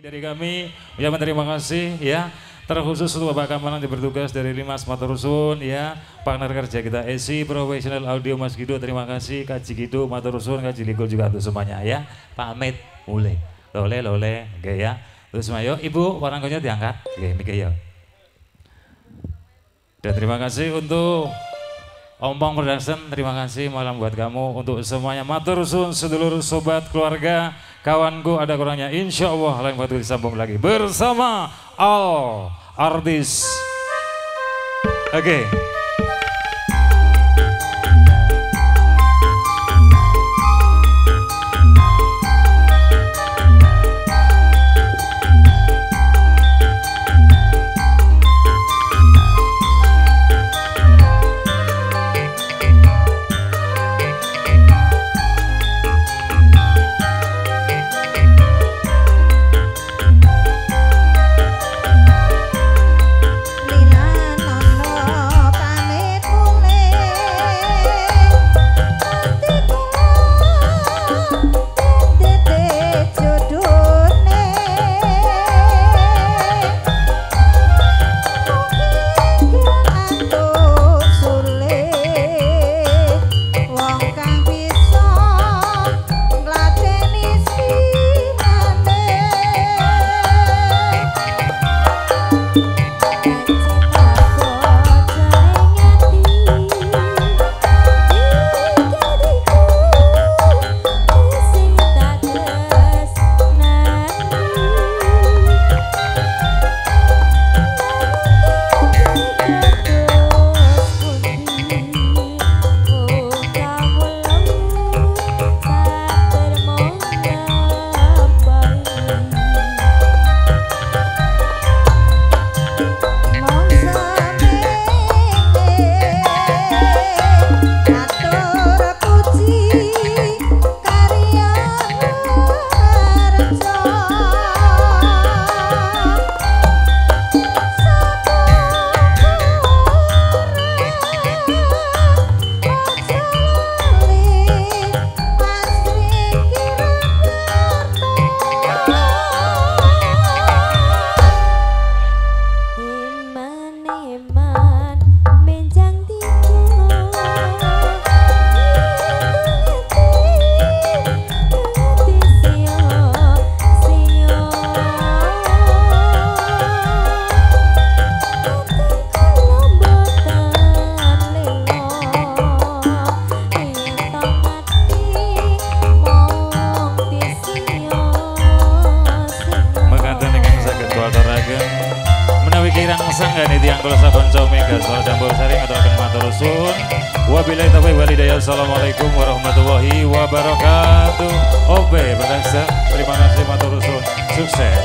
Dari kami, ya terima kasih ya. Terkhusus untuk Bapak Kamanan yang bertugas dari Limas Maturusun ya. Partner kerja kita ESI Professional Audio Mas Gido, terima kasih. Kaji Gido, Maturusun, Kaji Ligul juga untuk semuanya ya. Pamit, mulai. Lole, lole, oke ya. Terus mayo, Ibu, warangkonya diangkat. Oke, mikir ya. Dan terima kasih untuk Ompong Production, terima kasih malam buat kamu untuk semuanya. Matur suun sedulur sobat keluarga, kawanku ada kurangnya. Insya Allah lain waktu disambung lagi bersama Al Artis. Oke. Okay. Sanggani tiang kula saban mega suara campur sari ngaturaken matur suwun wabillahi taufiq walhidayah assalamualaikum warahmatullahi wabarakatuh. Obe terima kasih matur suwun sukses